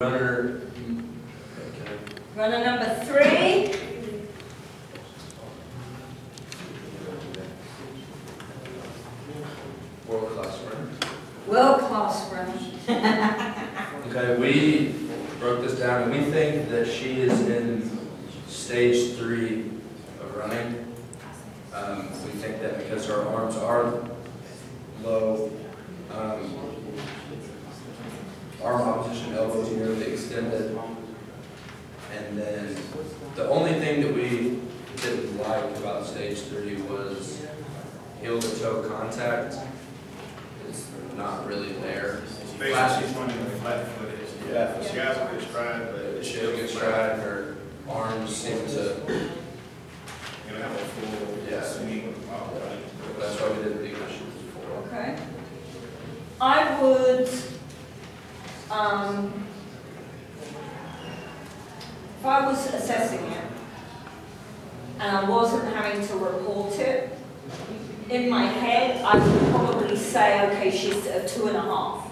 Runner, Runner number three. world-class runner. World-class runner. Okay, we broke this down, and we think that she is in stage three of running. Um, we think that because her arms are low, um, arm opposition elbows nearly extended. And then the only thing that we didn't like about stage three was heel to toe contact. It's not really there. Basically, she's running flat footed. Yeah. She has a good stride, but She has a good stride, her arms seem to, You know, have a full Yeah. swing. uh, that's why we didn't think that she was before. Okay. I would, um, if I was assessing it, and I wasn't having to report it, in my head, I would probably say, okay, she's a two and a half.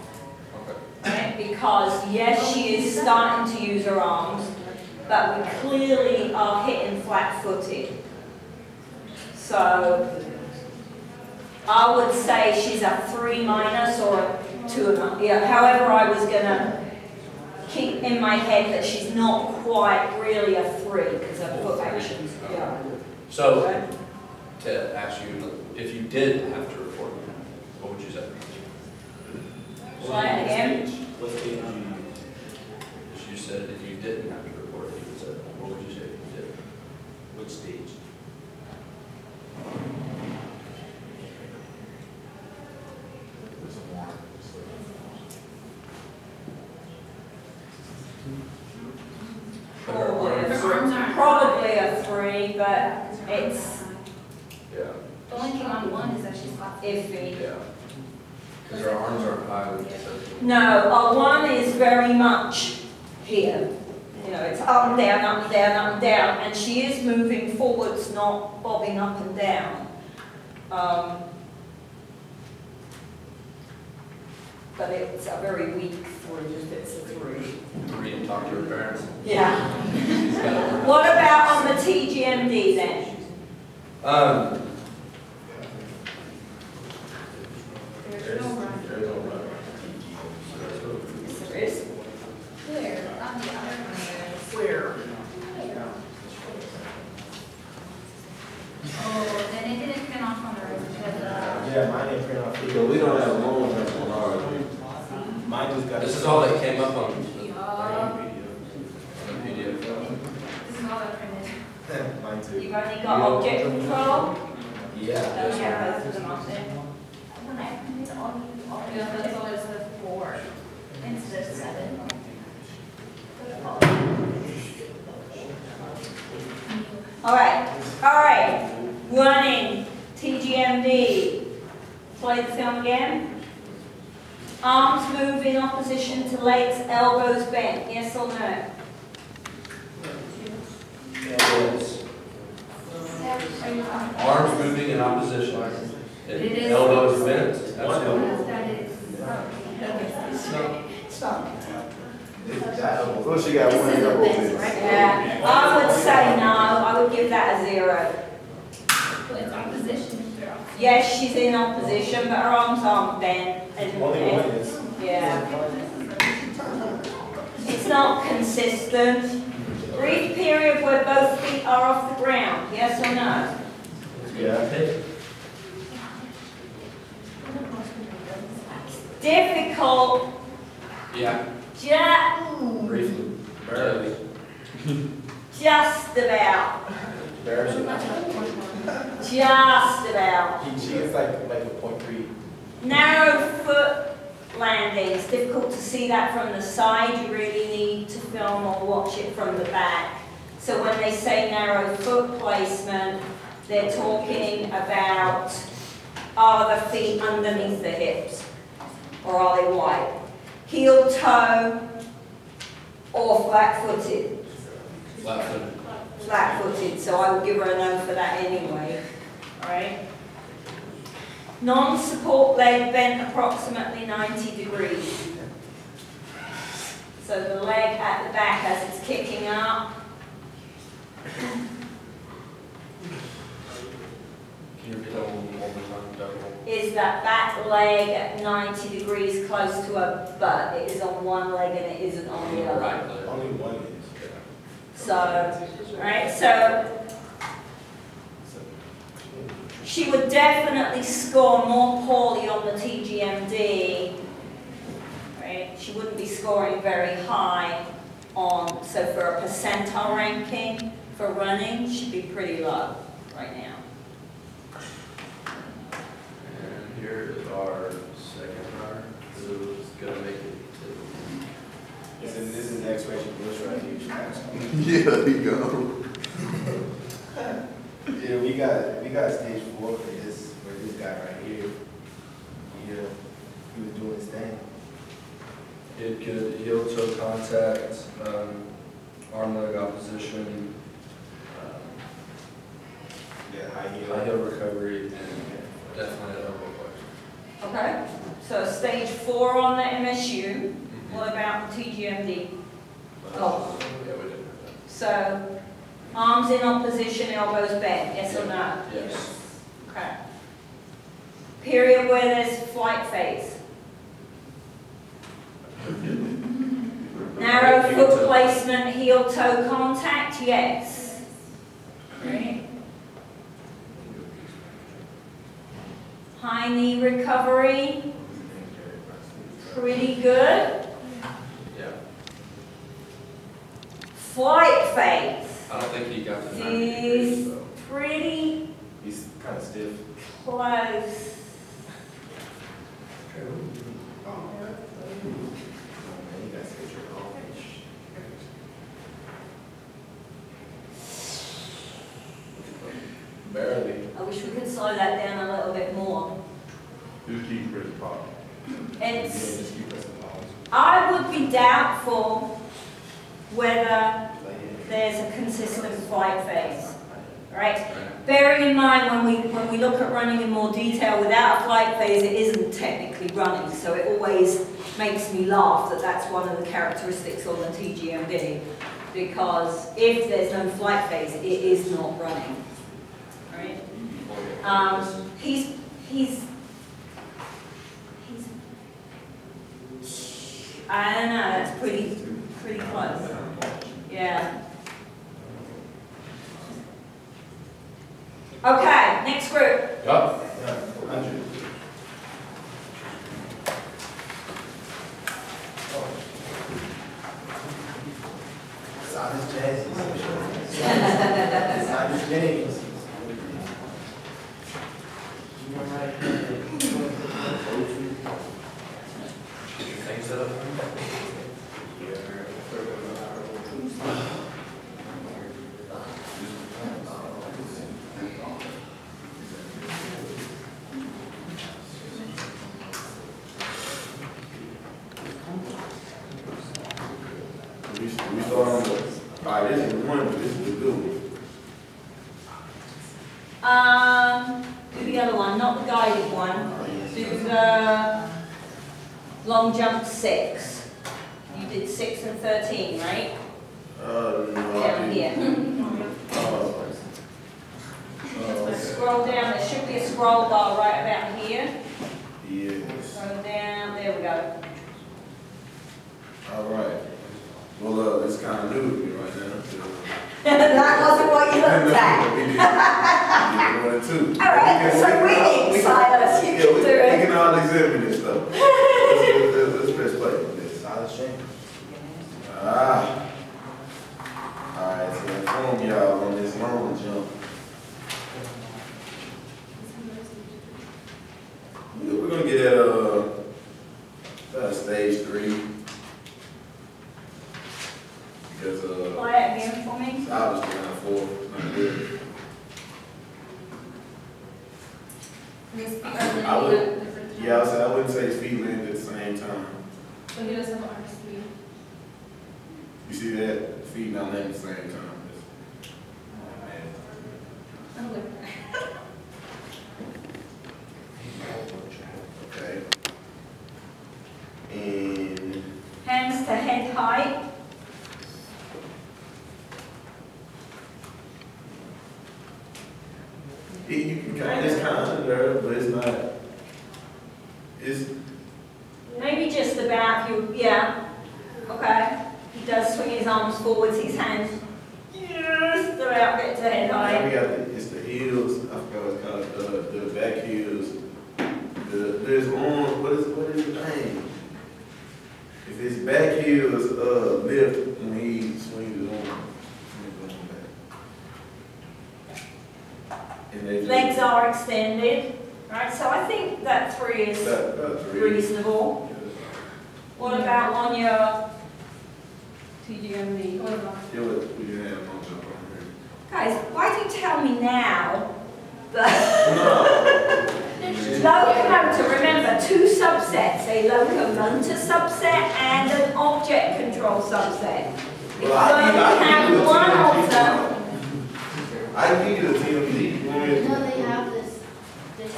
Right? Because yes, she is starting to use her arms, but we clearly are hitting flat footed. So I would say she's a three minus or a two and a half. Yeah, however I was gonna keep in my head that she's not quite really a three because of foot actions. Yeah. So, Okay. to ask you, if you did have to report, what would you say? Try again. What stage are you? You said if you didn't have to report, you would say, what would you say if you did? Which stage? But her Probably arms- a Her arms aren't- Probably a three, but it's Yeah, The only thing on one is that she's flat. iffy. yeah. Because her arms aren't high, like you said. No, uh, one is very much here. You know, it's up and down, up and down, up and down, and she is moving forwards, not bobbing up and down. Um, but it's a very weak three, if it's a three. Read and talk to her parents. Yeah. She's gotta work. What about on the TGMD then? Um. There's no run. There's no run. There is. Where? On the other one is. Where? Oh, then it didn't print off on the road because, uh, Yeah, mine didn't print off. Because we don't have loans on ours. Mine just got. This is all that came up on the uh, on the PDF. this is all I printed. Mine too. You've only got object control? Oh, yeah. Those are both of them up there. When I printed all, all, yeah, that's all it said four instead of seven. All right, all right, running, TGMD. Play the film again. Arms move in opposition to legs, elbows bent, yes or no? Yes. Are you on? Arms moving in opposition. And It is- Elbows bent. What Absolutely. is that is? Oh, she got This one is a elbow best, bent. right? Yeah, I would say no, I would give that a zero. But it's opposition. Yes, she's in opposition, but her arms aren't bent. and- Only one is. Yeah. It's not consistent. Brief period where both feet are off the ground, yes or no? Yeah. Difficult, Yeah, ju- briefly. Barely. just about, Embarrassing. just about. He, she is like, like a point three. Narrow foot landings, difficult to see that from the side, you really need to film or watch it from the back. So when they say narrow foot placement, they're talking about, are the feet underneath the hips? Or are they wide? Heel toe or flat footed? Flat footed. Flat footed, so I would give her a no for that anyway, alright? Non-support leg bent approximately 90 degrees. So the leg at the back as it's kicking up, is that back leg at 90 degrees close to her butt. It is on one leg and it isn't on the other. Right. Only one is. So, right, so she would definitely score more poorly on the TGMD. Right, she wouldn't be scoring very high on, so for a percentile ranking for running, she'd be pretty low right now. And here is our second runner, who's gonna make it to. This is, this is the X-ray Bush right here. Yeah, there you go. Yeah, we got, we got stage four for this, for this guy right here. Yeah, he was doing his thing. He had good heel toe contact, um, arm leg opposition, Yeah, high high heel. heel recovery, and definitely elbow flexion. Okay, so stage four on the MSU, mm-hmm. what about the TGMD? Oh. Yeah, we didn't have So, arms in opposition, elbows bent, yes or no? that. Yes. Okay. Period where there's flight phase. Narrow foot placement, heel toe contact, yes. Right. High knee recovery, pretty good. Yeah. Flight phase, I don't think he got the ninety degrees is though. pretty He's kind of stiff. close. Oh, man, he got stage four. Barely. I wish we could slow that down a little bit more. Just keep Chris Paul. Yeah, It's, just keep pressing pause. I would be doubtful whether there's a consistent flight phase, right? Bearing in mind, when we, when we look at running in more detail, without a flight phase, it isn't technically running, so it always makes me laugh that that's one of the characteristics on the TGMD, because if there's no flight phase, it is not running, right? Um, he's, he's, I don't know, that's pretty, pretty close, yeah. Okay, next group. Yup. Yeah, 400. Silas James. Silas James. Things that have. We, we start on the, all right, this is one, but this is the good one. Um, do the other one, not the guided one. Do the long jump six. You did six and thirteen, right? Uh, no, I Down did. here. Uh, uh, Scroll down, there should be a scroll bar right about here. yes, Scroll down, there we go. all right. Well, uh, it's kind of new to me right now. so- That wasn't what you looked at. We did, we did one and two. All right, We can- so we we can- need we can- Silas, you yeah, can we- do it. We can all examine this stuff. Let's, let's, let's press play on this. Silas James. Ah. All right, so inform y'all on this long jump. We- We're gonna get at, uh, uh, stage three. Because, uh, Play it again for me. I was doing four, not good. I would- Yeah, I was, I wouldn't say his feet landed at the same time. So he doesn't have arm speed. You see that? Feet not landing at the same time. I'm good. Okay. And Hands to head height. It, you can kind, it's kind of there, but it's not. It's, Maybe just the back. you, yeah, okay. He does swing his arms forwards, his hands, yes, they're out, get to head high. we got the, it's the heels, I forgot what it's called, the, the back heels. The, there's on, what is, what is the name? If his back heels, uh, lift when he swings his arm. swings his arm back. Are extended, right, so I think that three is About, about three. reasonable. What about on your TGMD? What Yeah, but we didn't have a long jump on here. Guys, why do you tell me now that No. locomotor, remember, two subsets, a locomotor subset and an object control subset. If you Well, I only give- I have one of them, I give you the TMD, you want me to? No, they have this, this.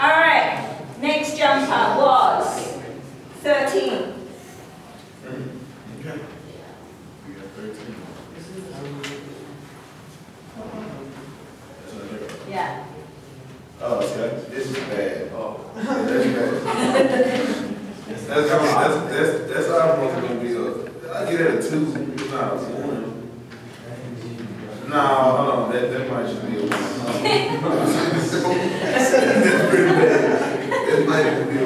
all right, next jumper was thirteen. Okay. We got thirteen. That's. Yeah. Oh, see, that- this is bad. Oh. That's bad. That's, gonna- that's, that's, that's almost gonna be a, I get it a two, it's not a one. No, hold on, that, that might should be a one. That's pretty bad. That might be a.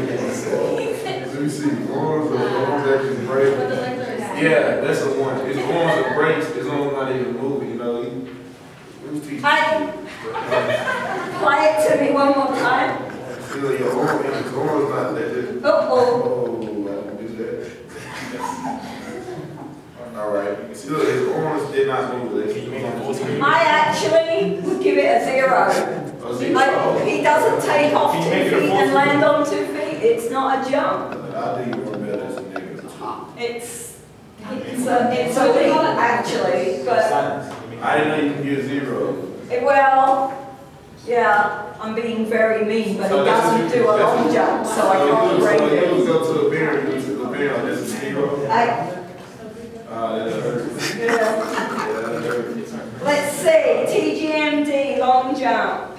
Let me see, arms, or arms that can break. But the legs. Yeah, that's the one. His arms are breaks, his arms not even moving, you know, he, who's? I, play it to me one more time. Feel your arm, his arms not that, just, Uh-oh. oh, I don't do that. All right, still, his arms did not move, they keep moving. I actually would give it a zero. Oh, see, Like, oh, he doesn't take off Can two you make feet it a and four land on two feet, it's not a jump. I'll do you one as a nigga. It's, it's a, it's a leap, actually, but, I didn't know you can get zero. it- well, yeah, I'm being very mean, but he So that's- doesn't do a long jump, so I can't So rate you it. would go to a bear, you to the bear, like, this is zero. I, Uh, that hurts. yeah. Yeah, that hurts. Let's see, TGMD, long jump.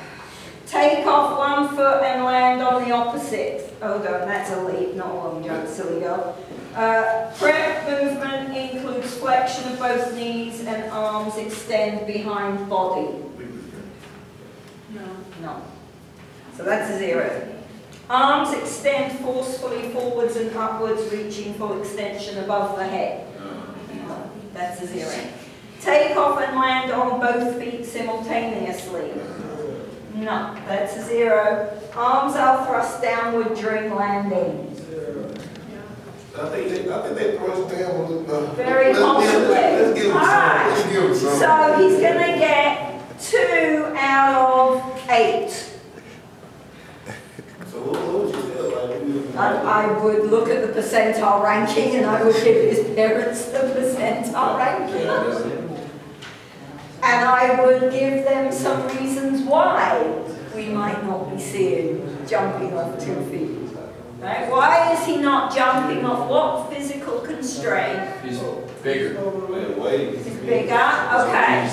Take off one foot and land on the opposite. Hold on, that's a leap, not a long jump, silly girl. Uh, prep movement includes flexion of both knees and arms extend behind body. No. No. So that's a zero. Arms extend forcefully forwards and upwards, reaching full extension above the head. Uh, That's a zero. Take off and land on both feet simultaneously. No, that's a zero. Arms are thrust downward during landing. I think they, I think they throw us down. uh, Very possibly. Let's give some, Alright. let's give them some. So he's gonna get two out of eight. So what, what would you feel like? I, I would look at the percentile ranking and I would give his parents the percentile ranking. And I would give them some reasons why we might not be seeing jumping off two feet. Right? Why is he not jumping off what physical constraint? He's bigger. Wait. Bigger? Okay.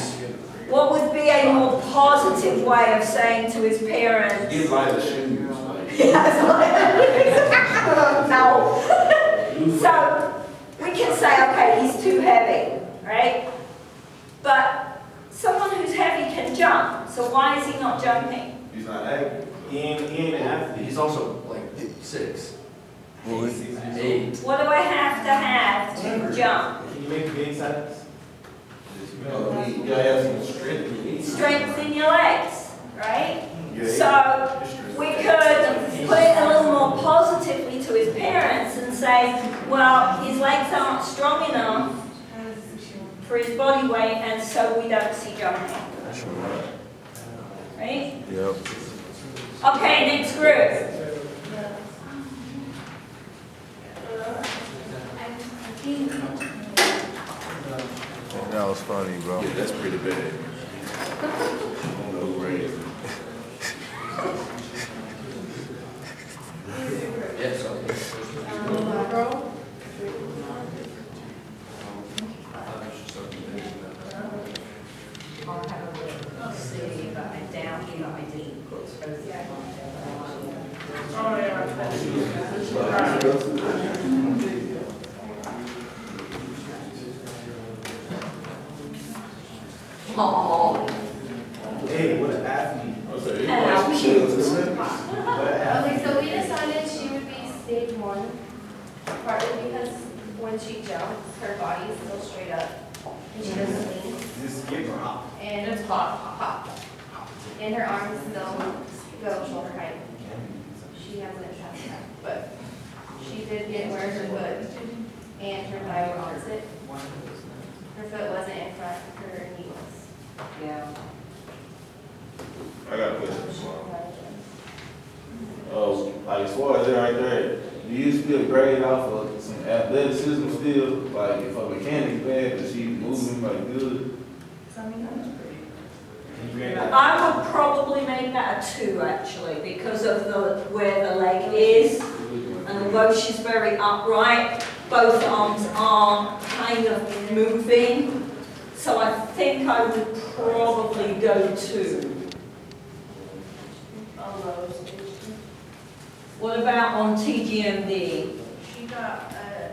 What would be a more positive way of saying to his parents? Give shoes, like. Yes, like- no. So, we can say, okay, he's too heavy, right? But someone who's heavy can jump, so why is he not jumping? He's not active. He ain't, he ain't an athlete. He's also like six, Can eight. What do I have to have to jump? Can you make big size? Uh, he, you gotta have some strength. Strength in your knees. Strengthen your legs, right? Yeah, So, we could put it a little more positively to his parents and say, well, his legs aren't strong enough for his body weight, and so we don't see jumping. Right? Yep. Okay, next group. That was funny, bro. Yeah, that's pretty bad. No grade. Yeah, so. I'll have a look, see, but I doubt Oh, Hey, what an athlete. Okay. How cute. What an athlete. Okay, so we decided she would be stage one, partly because when she jumps, her body is still straight up, and she doesn't lean, Just skip her hop. and it's pop, pop. And her arms still go shoulder height. She hasn't adjusted that, but she did get where her foot and her thigh were opposite. Her foot wasn't in front, her knee was. yeah. I got a question for you. Oh, like as far as that right there, do you still grade off of some athleticism still? Like if a mechanic's bad, but she moving like good? Can you grade that? I would probably make that a two, actually, because of the, where the leg is. And although she's very upright, both arms are kind of moving. So I think I would probably go two. What about on TGMD? She got a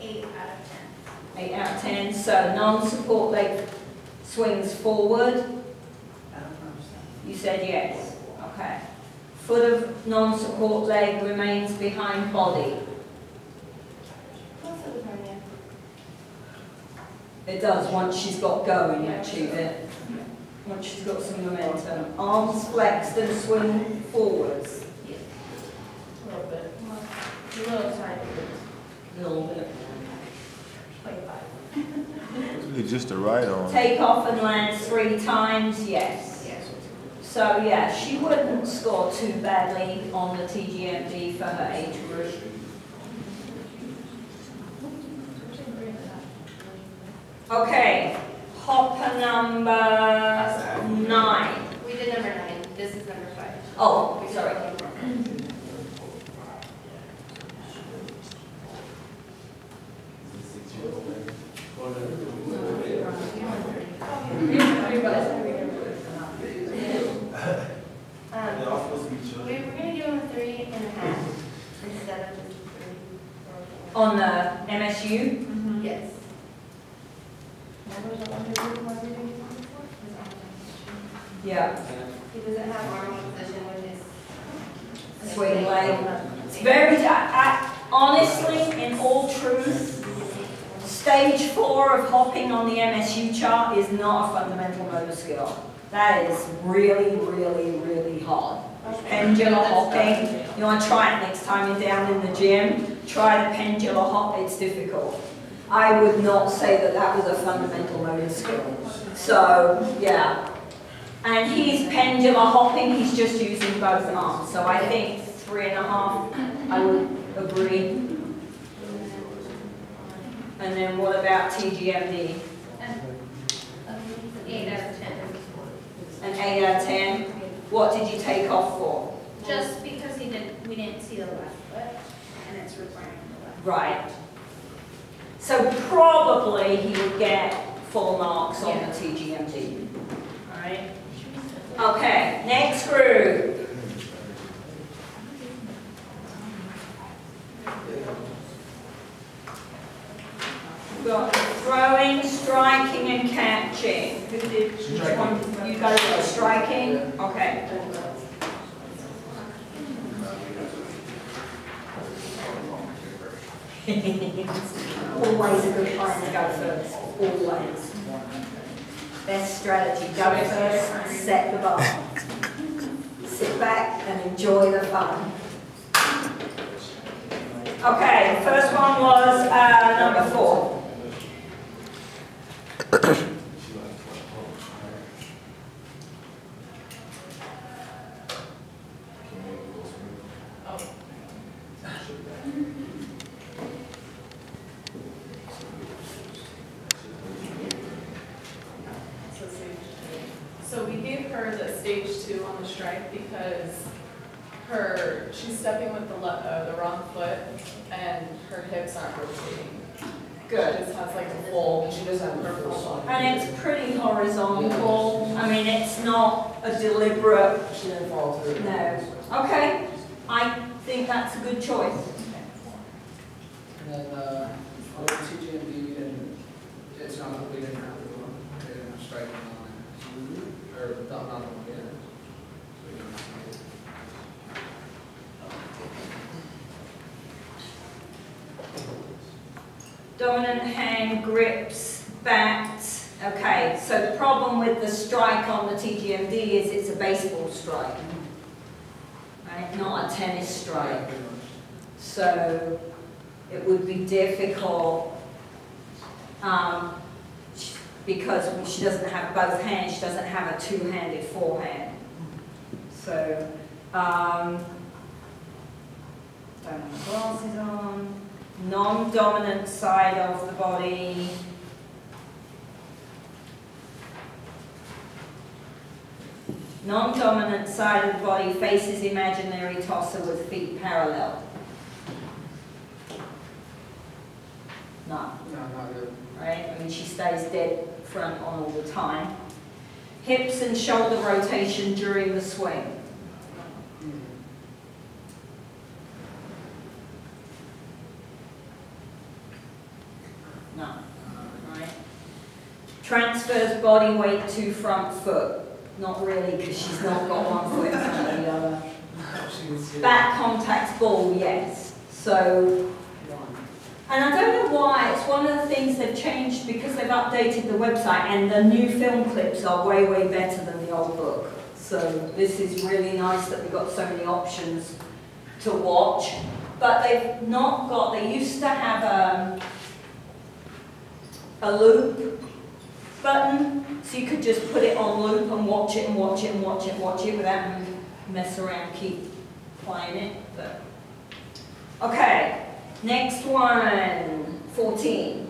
eight out of ten. Eight out of ten, so non-support leg swings forward. You said yes, okay. Foot of non-support leg remains behind body. What's the hernia? It does, once she's got going, achieve it. Once she's got some momentum. Arms flexed and swing forwards. A little bit. A little tiny. A little bit. Like five. It's just the right on. Take off and land three times, yes. Yes. So, yeah, she wouldn't score too badly on the TGMD for her age group. Okay, hopper number nine. We did number nine, this is number five. Oh, sorry. Um, They're all supposed to be we children. were gonna give them a three and a half instead of just three. On the MSU? Yes. Yeah. He doesn't have arm position with his. Swing leg. It's very, I, I, honestly, in all truth, stage four of hopping on the MSU chart is not a fundamental motor skill. That is really, really, really hard. Pendular you wanna try it next time you're down in the gym, try the pendular hop, it's difficult. I would not say that that was a fundamental motor skill. So, yeah. And he's pendular hopping, he's just using both arms, so I think three and a half, I would agree. And then what about TGMD? An Eight out of ten. An eight out of ten? What did you take off for? Just because he didn't, we didn't see the left foot, and it's requiring the left. Right. So probably he would get full marks on the Yeah. TGMD. Alright? Okay, next group. We've got throwing, striking and catching. Who did, which one? You guys got striking? Okay. Always a good time to go first, always. Best strategy, go first, set the bar. Sit back and enjoy the fun. Okay, first one was, uh, number four. that's a good choice. And then uh, I'll TGMD and it's not that we didn't have the one. They didn't have strike on it. Or not, not one, yeah. Dominant hand grips, bat. Okay, so the problem with the strike on the TGMD is it's a baseball strike. Right, not a tennis strike. So it would be difficult um, because she doesn't have both hands, she doesn't have a two-handed forehand. So, um, don't have glasses on, non-dominant side of the body. Non-dominant side of the body faces imaginary tosser with feet parallel. No, No, not good. right? I mean, she stays dead front on all the time. Hips and shoulder rotation during the swing. No, right? Transfers body weight to front foot. Not really, because she's not got one foot in front of the other. She can see it. Back contacts ball, yes. So and I don't know why, it's one of the things they've changed because they've updated the website and the new film clips are way, way better than the old book. So this is really nice that we've got so many options to watch. But they've not got, they used to have um, a loop button, so you could just put it on loop and watch it and watch it and watch it and watch it without having to mess around, keep playing it. But Okay, next one, 14.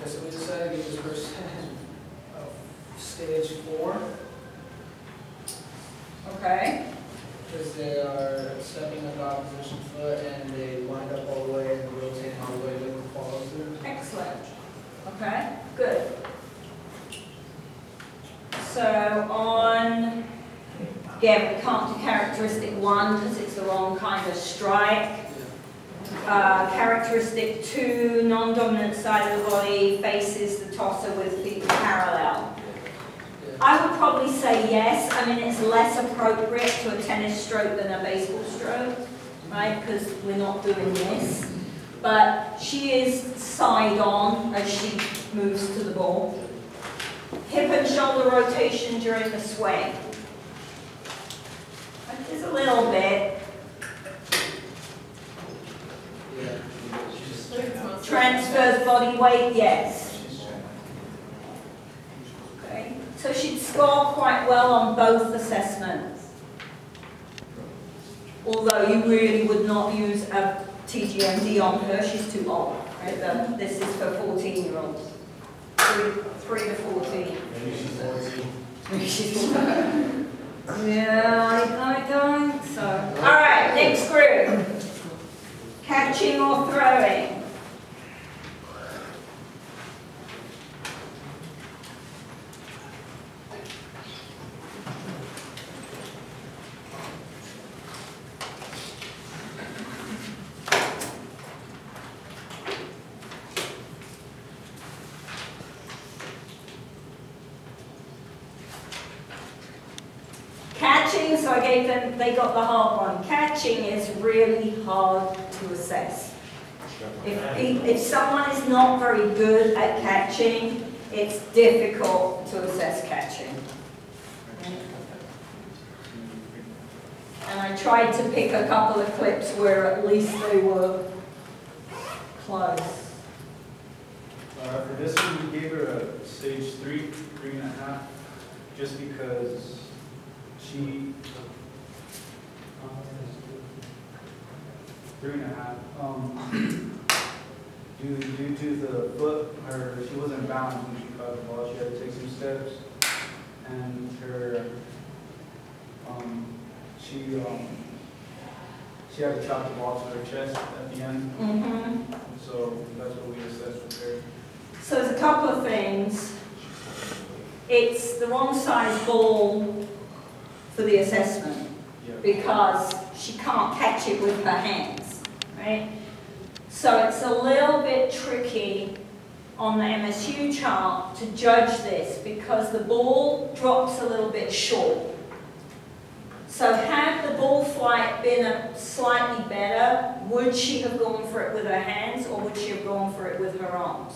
Okay, so we decided to give this person stage four, Okay, because they are stepping up opposition foot and they wind up all the way and rotate all the way to the follow through. excellent. Okay, good. So on, again, we can't do characteristic one because it's the wrong kind of strike. Uh, characteristic two, non-dominant side of the body faces the tosser with feet parallel. I would probably say yes. I mean, it's less appropriate to a tennis stroke than a baseball stroke, right? Because we're not doing this. But she is side on as she moves to the ball. Hip and shoulder rotation during the swing. Just a little bit. Transfers body weight, yes. Okay, so she'd score quite well on both assessments. Although you really would not use a TGMD on her, she's too old, right? The- This is for fourteen-year-olds. Three, three to fourteen. Maybe she's fourteen. Maybe she's fourteen. Yeah, I, I don't, so. All right, next group. Catching or throwing. Catching, so I gave them, they got the hard one. Catching is really hard to assess. If, if someone is not very good at catching, it's difficult to assess catching. And I tried to pick a couple of clips where at least they were close. Uh, for this one, we gave her a stage three, three and a half, just because she. Three and a half, um, due, due to the foot, her, she wasn't balanced when she caught the ball, she had to take some steps. And her, um, she, um, she had to chop the ball to her chest at the end, Mm-hmm. so that's what we assessed with her. So there's a couple of things. It's the wrong size ball for the assessment Yeah. because she can't catch it with her hands, right? So it's a little bit tricky on the MSU chart to judge this because the ball drops a little bit short. So had the ball flight been a slightly better, would she have gone for it with her hands or would she have gone for it with her arms?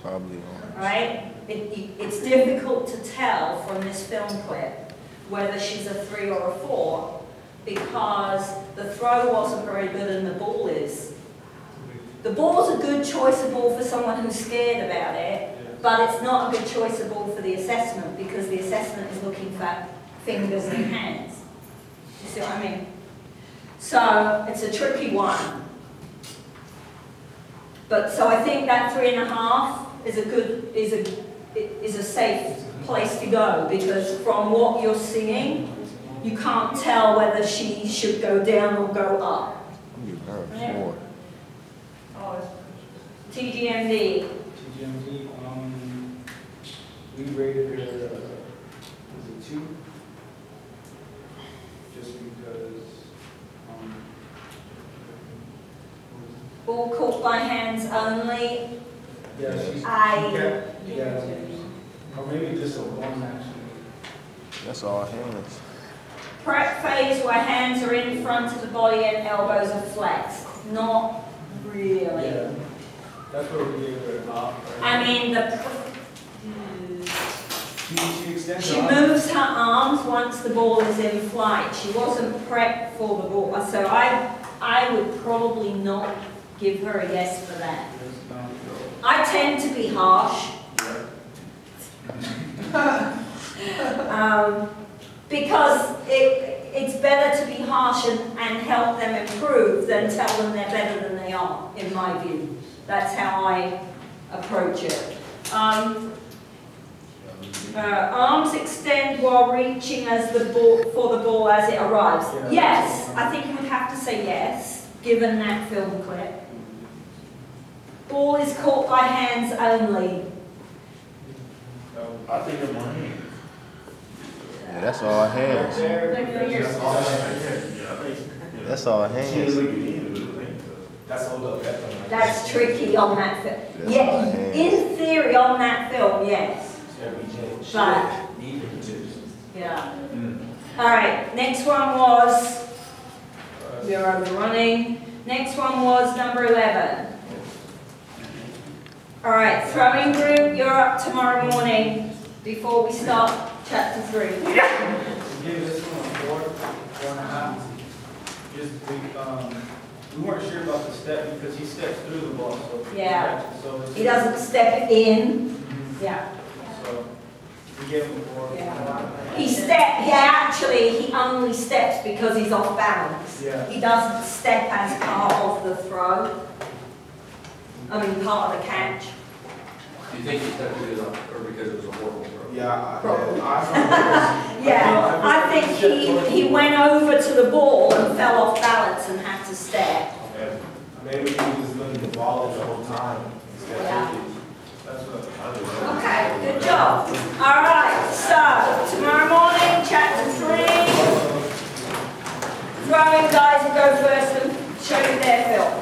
Probably on. Right? It, it's difficult to tell from this film clip whether she's a three or a four because the throw wasn't very good and the ball is. The ball's a good choice of ball for someone who's scared about it, but it's not a good choice of ball for the assessment because the assessment is looking for fingers and hands. You see what I mean? So it's a tricky one. But, so I think that three and a half is a good, is a, is a safe place to go because from what you're seeing, you can't tell whether she should go down or go up. I'm giving her a Yeah. four. TGMD, TGMD, um, we rated her, uh, was it two? Just because, um. ball caught by hands only, Yeah, she's. I- she kept- Yeah, or maybe just a one actually. That's all hands. Prep phase where hands are in front of the body and elbows are flexed. Not really. Yeah, that's where we her a top. I mean, the, She, she she moves her arms once the ball is in flight. She wasn't prepped for the ball. So I, I would probably not give her a yes for that. I tend to be harsh. Um, because it, it's better to be harsh and, and help them improve than tell them they're better than they are, in my view. That's how I approach it. Um, uh, arms extend while reaching as the ball, for the ball as it arrives. Yeah. Yes, I think you would have to say yes, given that film clip. Ball is caught by hands only. I think it's one hand. Yeah, that's all hands. That's all hands. looking in, but I think so. That's hold up, that's on. That's tricky on that film. Yeah, in theory on that film, yes. But, yeah. Hmm. All right, next one was, we're overrunning. Next one was number 11. All right, throwing group, you're up tomorrow morning before we start chapter three. We gave this one a four, four and a half. Just, we, um, we weren't sure about the step because he steps through the ball, so. Yeah. So. it's- He doesn't step in, Mhm. yeah. So, we gave him a four. Yeah. He step, he actually, he only steps because he's off balance. Yeah. He doesn't step as part of the throw. I mean, part of the catch. Do you think he stepped because of, or because it was a horrible throw? Yeah. Yeah, I think he, he went over to the ball and fell off balance and had to stare. Okay. Maybe he was looking to the ball the whole time. Yeah. Okay, good job. All right, so tomorrow morning, chapter three. Throwing guys will go first and show you their film.